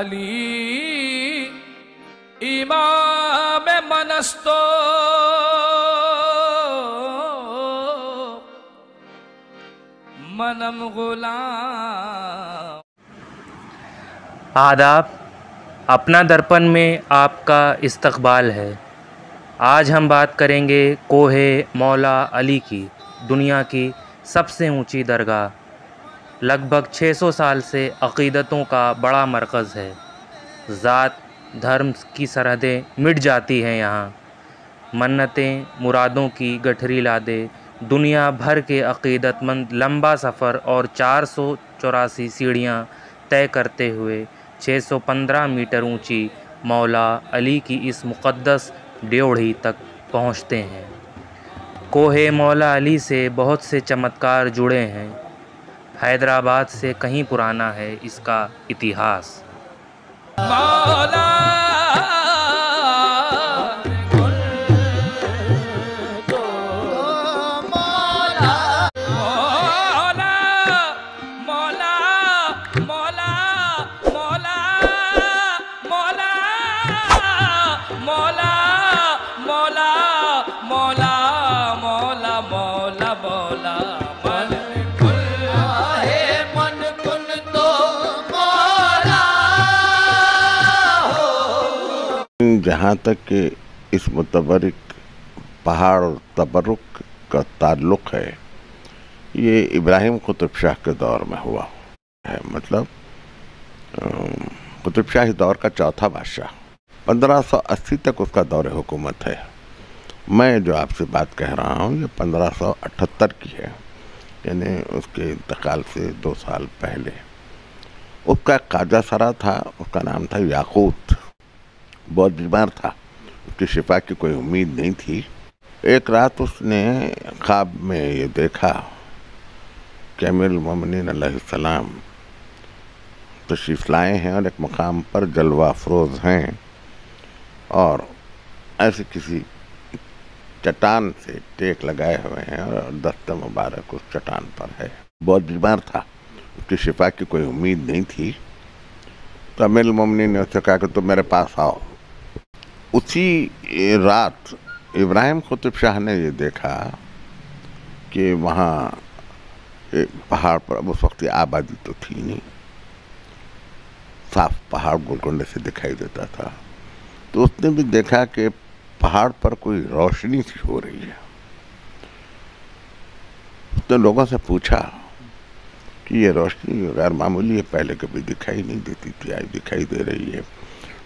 अली इमाम मनस्तो। मनम आदाब, अपना दर्पण में आपका इस्तकबाल है। आज हम बात करेंगे कोहे मौला अली की, दुनिया की सबसे ऊँची दरगाह। लगभग 600 साल से अक़ीदतों का बड़ा मरकज़ है। ज़ात, धर्म की सरहदें मिट जाती हैं यहाँ। मन्नतें, मुरादों की गठरी लादे, दुनिया भर के अक़ीदतमंद लंबा सफ़र और चार सौ चौरासी सीढ़ियाँ तय करते हुए 615 मीटर ऊँची मौला अली की इस मुक़दस ड्योढ़ी तक पहुँचते हैं। कोहे मौला अली से बहुत से चमत्कार जुड़े हैं। हैदराबाद से कहीं पुराना है इसका इतिहास। जहाँ तक कि इस मुतबरक पहाड़ और तबरुक का ताल्लुक़ है, ये इब्राहिम कुतुब शाह के दौर में हुआ है। मतलब कुतुब शाही दौर का चौथा बादशाह। 1580 तक उसका दौर हुकूमत है। मैं जो आपसे बात कह रहा हूँ, ये 1578 की है। यानी उसके इंतकाल से दो साल पहले। उसका काजा सरा था, उसका नाम था याकूत। बहुत बीमार था। उसकी शिफा की कोई उम्मीद नहीं थी। एक रात उसने ख्वाब में ये देखा कि अमीर मोमिन सलाम तशरीफ़ लाए हैं और एक मकाम पर जलवा अफरोज़ हैं और ऐसे किसी चट्टान से टेक लगाए हुए हैं और दस्त मुबारक उस चट्टान पर है। बहुत बीमार था। उसकी शिफा की कोई उम्मीद नहीं थी। तो अमीर मोमिन ने उससे कहा कि तुम मेरे पास आओ। उसी रात इब्राहिम कुतुब शाह ने ये देखा कि वहाँ एक पहाड़ पर उस वक्त आबादी तो थी नहीं। साफ़ पहाड़ गोलकोंडे से दिखाई देता था। तो उसने भी देखा कि पहाड़ पर कोई रोशनी सी हो रही है। उसने लोगों से पूछा कि ये रोशनी गैर मामूली है, पहले कभी दिखाई नहीं देती थी, आज दिखाई दे रही है।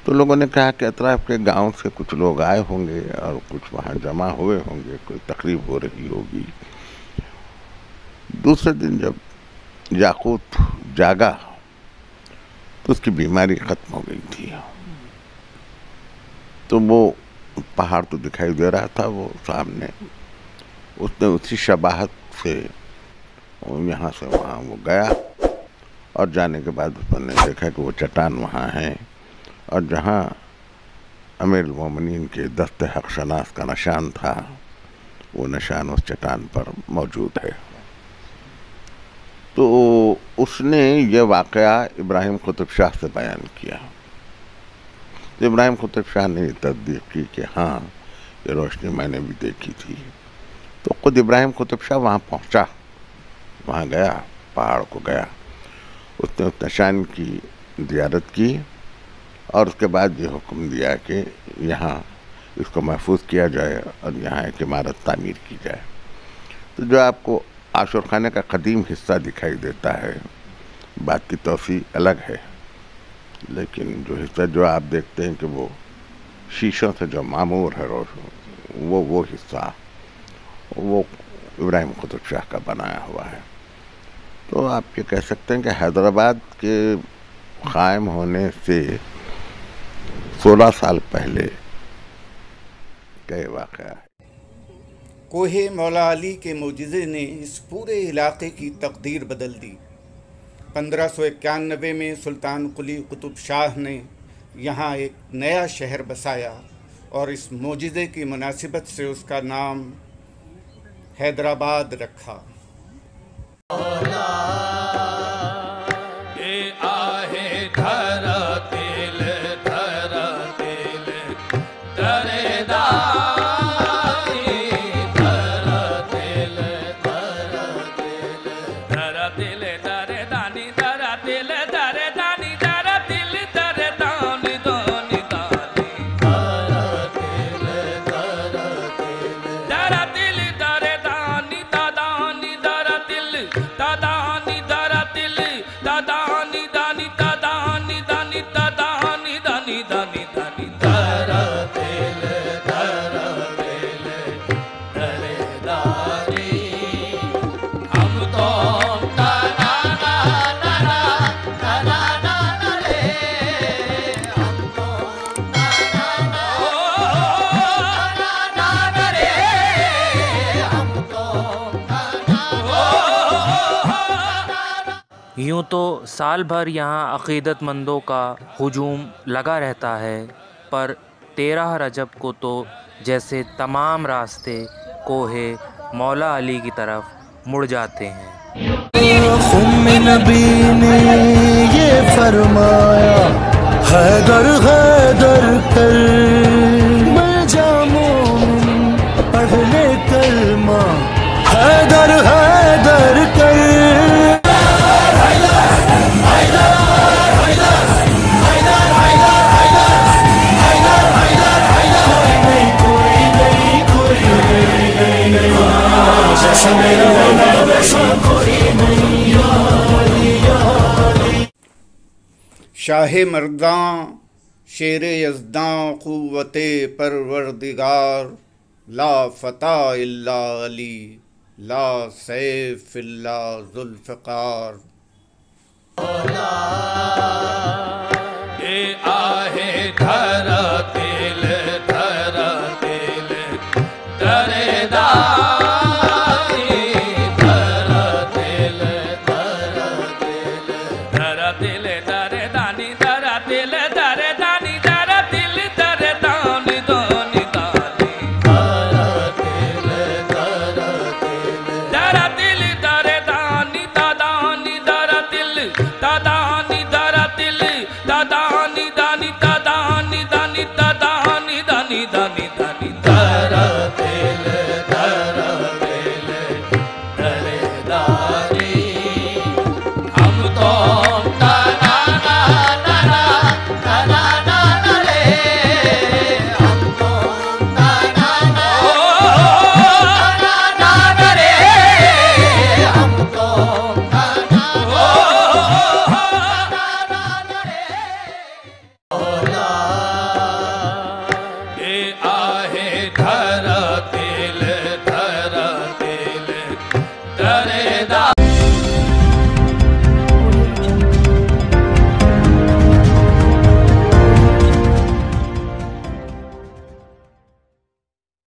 तो लोगों ने कहा कि अतराफ के गाँव से कुछ लोग आए होंगे और कुछ वहाँ जमा हुए होंगे, कोई तकरीब हो रही होगी। दूसरे दिन जब याकूत जागा तो उसकी बीमारी ख़त्म हो गई थी। तो वो पहाड़ तो दिखाई दे रहा था, वो सामने। उसने उसी शबाहत से, यहाँ से वहाँ वो गया और जाने के बाद उसने देखा कि वो चट्टान वहाँ है। और जहाँ अमीर मोमिन के दस्त हक शनास का निशान था, वो निशान उस चट्टान पर मौजूद है। तो उसने ये वाक़या इब्राहिम कुतुब शाह से बयान किया। तो इब्राहिम कुतुब शाह ने तस्दीक की कि हाँ ये रोशनी मैंने भी देखी थी। तो खुद इब्राहिम कुतुब शाह वहाँ पहुँचा, वहाँ गया, पहाड़ को गया। उसने उस निशान की जियारत की और उसके बाद ये हुक्म दिया कि यहाँ इसको महफूज किया जाए और यहाँ एक इमारत तामीर की जाए। तो जो आपको आशुर खाने का कदीम हिस्सा दिखाई देता है, बात की तोफ़ी अलग है। लेकिन जो हिस्सा जो आप देखते हैं कि वो शीशों से जो मामूर है रोशन वो वो हिस्सा, वो इब्राहिम कुतुब शाह का बनाया हुआ है। तो आप ये कह सकते हैं कि हैदराबाद के कायम होने से सोलह साल पहले। का वाक़ कोहे मौला अली के मुजज़े ने इस पूरे इलाके की तकदीर बदल दी। पंद्रह सौ इक्यानबे में सुल्तान कुली कुतुब शाह ने यहाँ एक नया शहर बसाया और इस मुजज़े की मुनासिबत से उसका नाम हैदराबाद रखा। Dada. यूँ तो साल भर यहाँ अक़ीदतमंदों का हजूम लगा रहता है, पर तेरह रजब को तो जैसे तमाम रास्ते कोहे मौला अली की तरफ़ मुड़ जाते हैं। नबी ने ये फरमाया, हैदर हैदर कर। शाह मर्दा शेर यजदा क़ुवत परवरदिगार ला फ़ता इल्ला अली ला सैफ इल्ला ज़ुल्फ़िकार घर